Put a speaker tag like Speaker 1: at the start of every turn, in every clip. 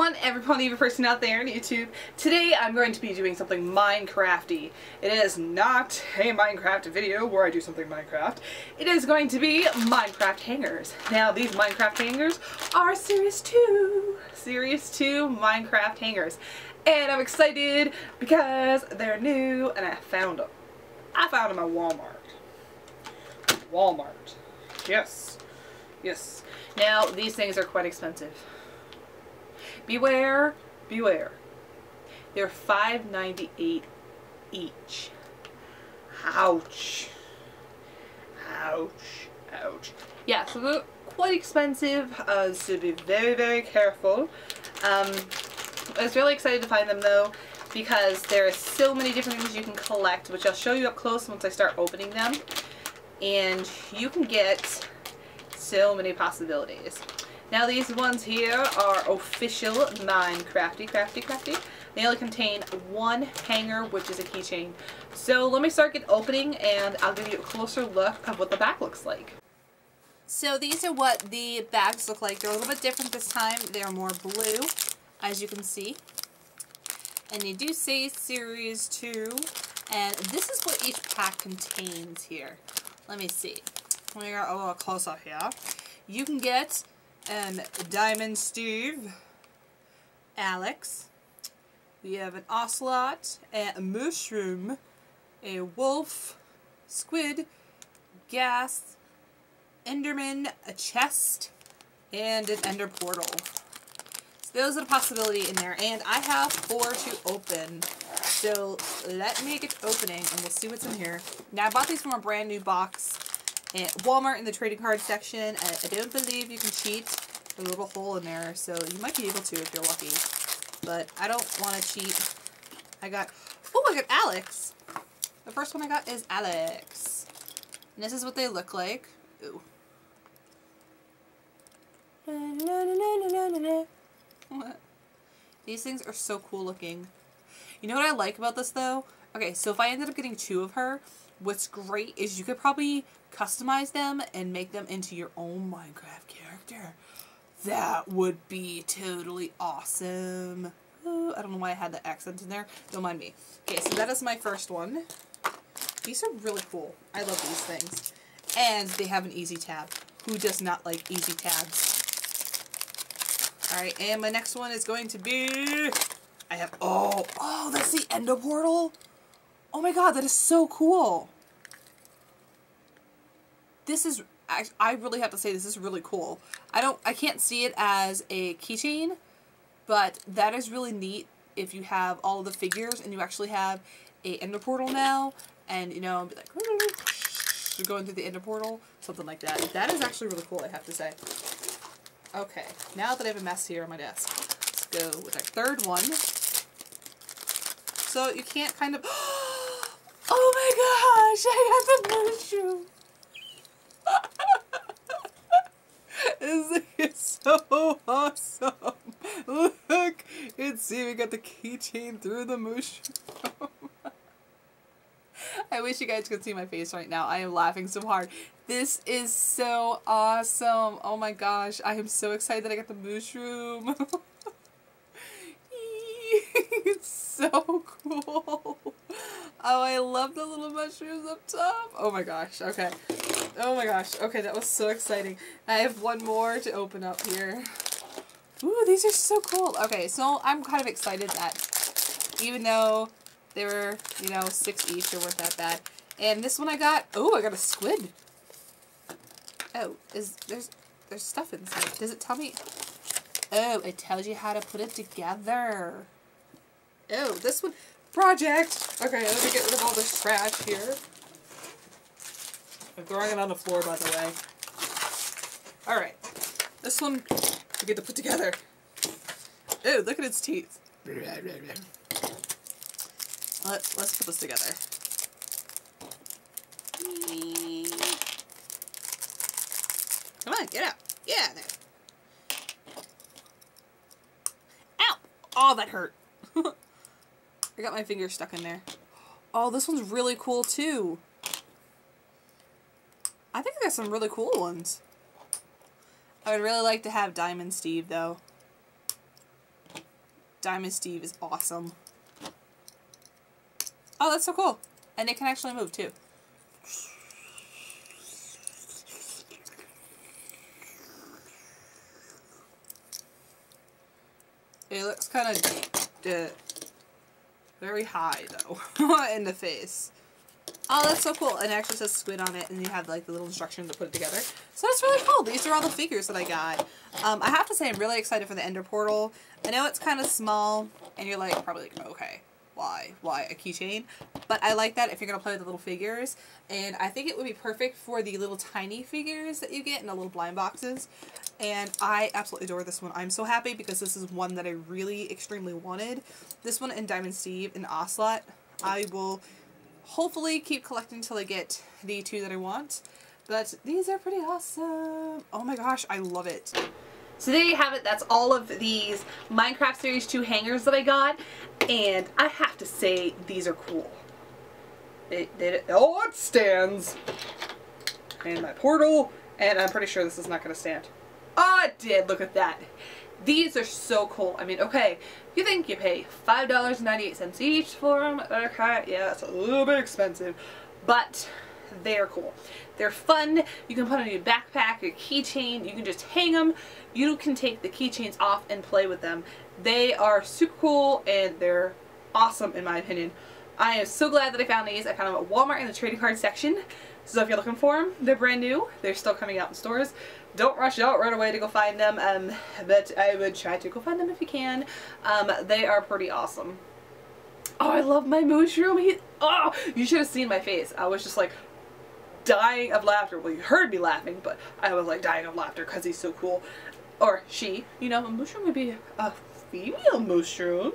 Speaker 1: everyone, every person out there on YouTube. Today I'm going to be doing something Minecrafty. It is not a Minecraft video where I do something Minecraft. It is going to be Minecraft hangers. Now these Minecraft hangers are Series 2. Series 2 Minecraft hangers. And I'm excited because they're new and I found them. I found them at Walmart. Walmart. Yes. Yes. Now, these things are quite expensive. Beware, beware. They're $5.98 each. Ouch. Ouch. Ouch. Yeah, so they're quite expensive, uh, so be very, very careful. Um, I was really excited to find them though because there are so many different things you can collect, which I'll show you up close once I start opening them. And you can get so many possibilities. Now these ones here are official Minecrafty, crafty, crafty. Crafty. They only contain one hanger, which is a keychain. So let me start get opening and I'll give you a closer look of what the back looks like. So these are what the bags look like. They're a little bit different this time. They're more blue, as you can see. And they do say Series 2. And this is what each pack contains here. Let me see. Let me get a little closer here. You can get and Diamond Steve, Alex. We have an ocelot, a mushroom, a wolf, squid, ghast, enderman, a chest, and an ender portal. So those are the possibility in there, and I have four to open. So let me get opening, and we'll see what's in here. Now I bought these from a brand new box at Walmart in the trading card section. I, I don't believe you can cheat. There's a little hole in there, so you might be able to if you're lucky. But I don't want to cheat. I got... Oh, I got Alex! The first one I got is Alex. And this is what they look like. Ooh. What? These things are so cool looking. You know what I like about this though? Okay, so if I ended up getting two of her, what's great is you could probably customize them and make them into your own Minecraft character. That would be totally awesome. Oh, I don't know why I had the accent in there. Don't mind me. Okay, so that is my first one. These are really cool. I love these things. And they have an easy tab. Who does not like easy tabs? Alright, and my next one is going to be... I have... Oh, oh, that's the Ender Portal? Oh my god, that is so cool. This is, I really have to say this is really cool. I don't, I can't see it as a keychain, but that is really neat if you have all the figures and you actually have a ender portal now and you know, like, you're going through the ender portal, something like that. That is actually really cool, I have to say. Okay, now that I have a mess here on my desk, let's go with our third one. So you can't kind of, oh, oh my gosh, I got the mushroom. this is so awesome. Look, it's see we got the keychain through the mushroom. I wish you guys could see my face right now. I am laughing so hard. This is so awesome. Oh my gosh. I am so excited that I got the mushroom. it's so cool. Oh, I love the little mushrooms up top. Oh my gosh. Okay. Oh my gosh. Okay, that was so exciting. I have one more to open up here. Ooh, these are so cool. Okay, so I'm kind of excited that even though they were, you know, six each, they weren't that bad. And this one I got, oh, I got a squid. Oh, is there's there's stuff inside. Does it tell me? Oh, it tells you how to put it together. Oh, this one, project. Okay, let me get rid of all this trash here. I'm throwing it on the floor, by the way. Alright. This one we get to put together. Ew, look at its teeth. Let's, let's put this together. Come on, get out. Yeah, there. Ow! Oh, that hurt. I got my finger stuck in there. Oh, this one's really cool, too. I think I got some really cool ones. I would really like to have Diamond Steve, though. Diamond Steve is awesome. Oh, that's so cool. And it can actually move too. It looks kind of uh, very high though in the face. Oh, that's so cool. And it actually says squid on it and you have like the little instructions to put it together. So that's really cool. These are all the figures that I got. Um, I have to say I'm really excited for the Ender Portal. I know it's kind of small and you're like probably like, okay, why? Why a keychain? But I like that if you're going to play with the little figures. And I think it would be perfect for the little tiny figures that you get in the little blind boxes. And I absolutely adore this one. I'm so happy because this is one that I really extremely wanted. This one and Diamond Steve and Ocelot. I will hopefully keep collecting until I get the two that I want. But these are pretty awesome. Oh my gosh, I love it. So there you have it. That's all of these Minecraft Series 2 hangers that I got. And I have to say, these are cool. It, it, oh, it stands. And my portal. And I'm pretty sure this is not going to stand. Oh, it did. Look at that. These are so cool. I mean, okay, you think you pay $5.98 each for them. Okay, yeah, it's a little bit expensive. But they're cool. They're fun. You can put on your backpack, your keychain. You can just hang them. You can take the keychains off and play with them. They are super cool and they're awesome in my opinion. I am so glad that I found these. I found them at Walmart in the trading card section. So if you're looking for them, they're brand new. They're still coming out in stores. Don't rush out right away to go find them, um, but I would try to go find them if you can. Um, they are pretty awesome. Oh, I love my mushroom. He, oh, you should have seen my face. I was just like, dying of laughter. Well, you heard me laughing, but I was like dying of laughter because he's so cool. Or she. You know, a mushroom would be a female mushroom.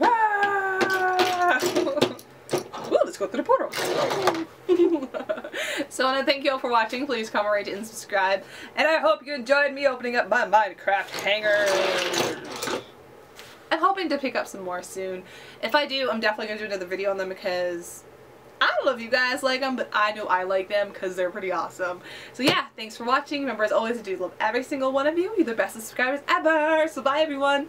Speaker 1: Ah! Ooh, let's go through the portal. so I want to thank you all for watching. Please comment, rate, and subscribe. And I hope you enjoyed me opening up my Minecraft hangers. I'm hoping to pick up some more soon. If I do, I'm definitely going to do another video on them because don't know if you guys like them, but I know I like them because they're pretty awesome. So yeah, thanks for watching. Remember, as always, I do love every single one of you. You're the best subscribers ever. So bye, everyone.